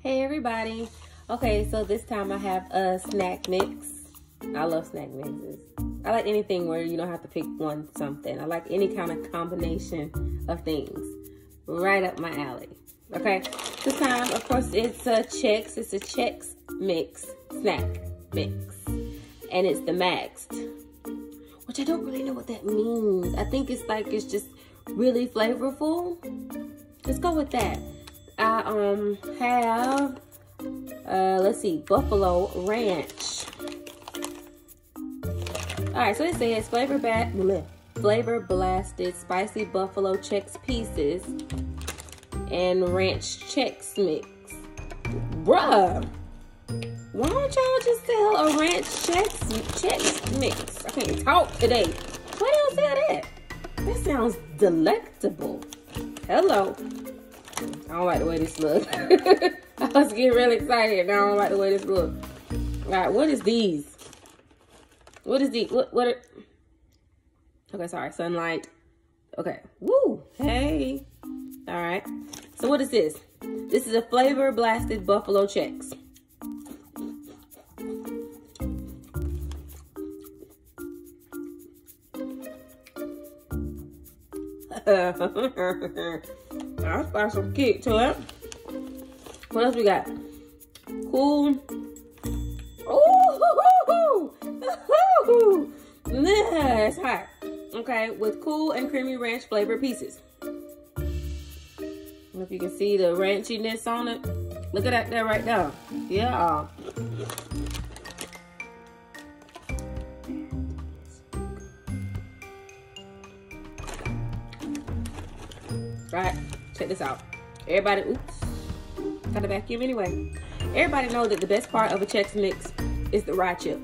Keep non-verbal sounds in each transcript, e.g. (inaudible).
Hey everybody. Okay, so this time I have a snack mix. I love snack mixes. I like anything where you don't have to pick one something. I like any kind of combination of things. Right up my alley. Okay, this time, of course, it's a Chex. It's a Chex mix, snack mix. And it's the maxed, which I don't really know what that means. I think it's like it's just really flavorful. Let's go with that. I um have uh let's see buffalo ranch. All right so it says flavor bat flavor blasted spicy buffalo Chex pieces and ranch Chex mix. Bruh why don't y'all just sell a ranch Chex Chex mix? I can't talk today. Why don't you sell that that sounds delectable. Hello I don't like the way this looks. (laughs) I was getting really excited. Now I don't like the way this looks. All right, what is these? What is these? What? What? Are... Okay, sorry. Sunlight. Okay. Woo. Hey. All right. So what is this? This is a flavor blasted buffalo Chex. (laughs) (laughs) That's got some kick to it. What else we got? Cool. Ooh, ooh, yeah, it's hot. Okay, with cool and creamy ranch flavor pieces. If you can see the ranchiness on it. Look at that there right there. Yeah. Right. Check this out. Everybody, oops, got a vacuum anyway. Everybody know that the best part of a Chex Mix is the rye chip.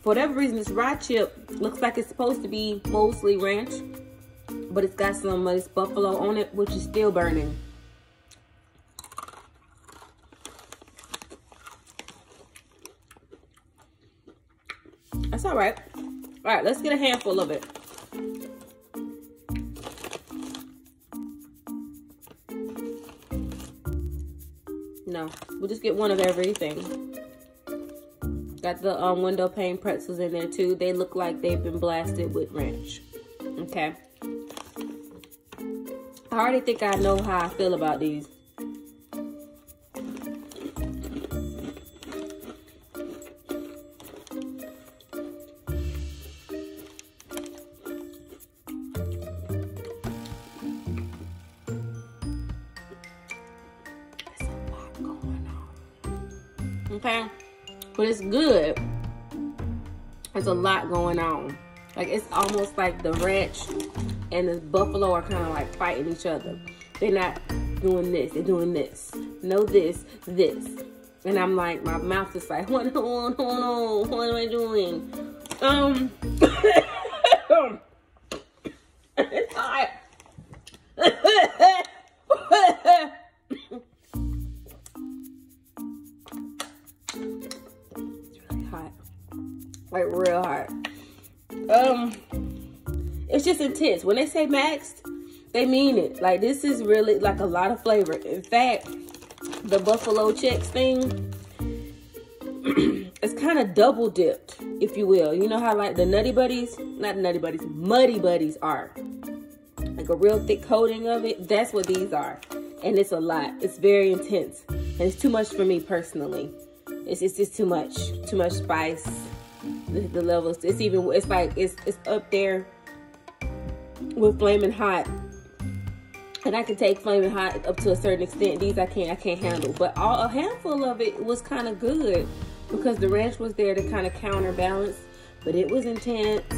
For whatever reason, this rye chip looks like it's supposed to be mostly ranch, but it's got some of this buffalo on it, which is still burning. That's all right. All right, let's get a handful of it. No, we'll just get one of everything. Got the um, window pane pretzels in there too. They look like they've been blasted with ranch. Okay. I already think I know how I feel about these. Okay? But it's good. There's a lot going on. Like it's almost like the ranch and the buffalo are kind of like fighting each other. They're not doing this, they're doing this. No this, this. And I'm like, my mouth is like, (laughs) what on, hold on, what am I doing? Um, (laughs) like real hard. Um, it's just intense. When they say maxed, they mean it. Like this is really like a lot of flavor. In fact, the buffalo Chex thing, (clears throat) it's kind of double dipped, if you will. You know how like the Nutty Buddies, not Nutty Buddies, Muddy Buddies are. Like a real thick coating of it. That's what these are. And it's a lot. It's very intense. And it's too much for me personally. It's, it's just too much. Too much spice the, the levels. It's even it's like it's it's up there with flaming hot. And I can take flaming hot up to a certain extent. These I can't I can't handle. But all, a handful of it was kind of good because the ranch was there to kind of counterbalance. But it was intense,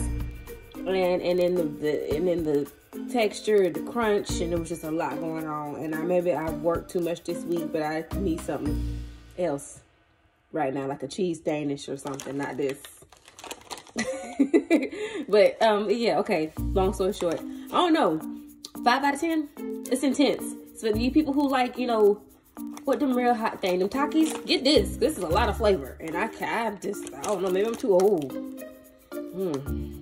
and and then the, the and then the texture, the crunch, and it was just a lot going on. And I maybe I worked too much this week, but I need something else right now, like a cheese Danish or something, not this. (laughs) but um, yeah, okay. Long story short, I don't know. Five out of ten. It's intense. So you people who like, you know, what them real hot thing, them Takis, get this. This is a lot of flavor, and I, I just, I don't know. Maybe I'm too old. Hmm.